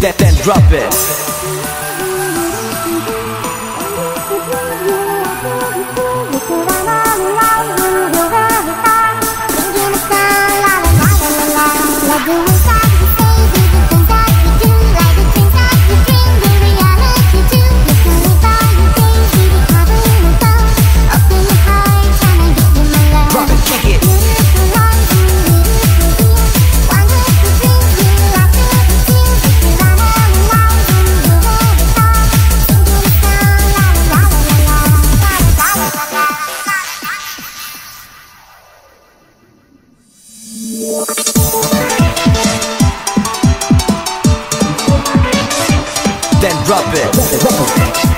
then, then drop it. Then drop it.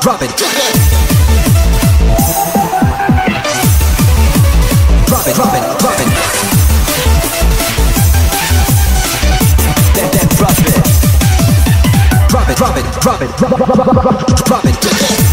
drop it. Drop it, drop it, drop it. Then, then drop it. Drop it, drop it, drop it, drop, drop, drop it.